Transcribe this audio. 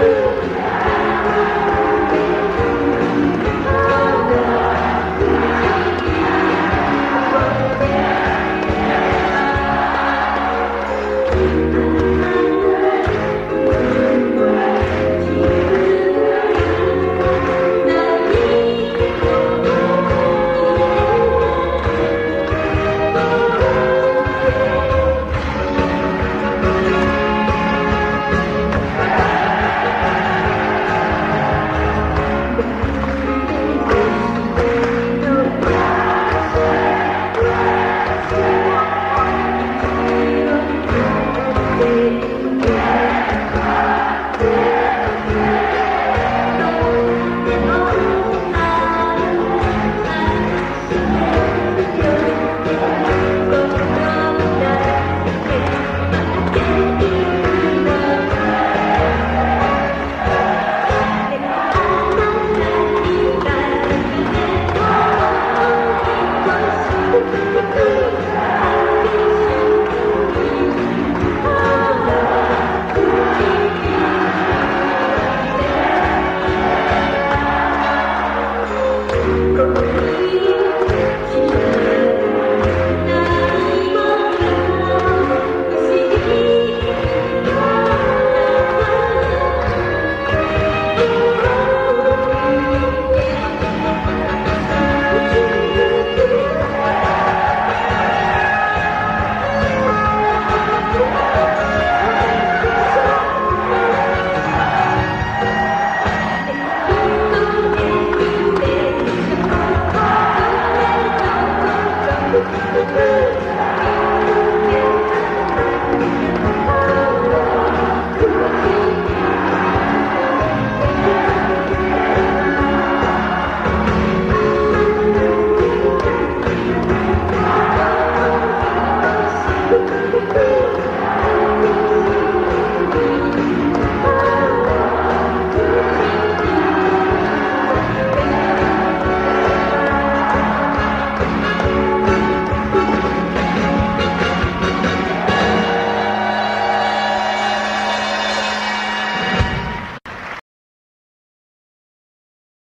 Deus.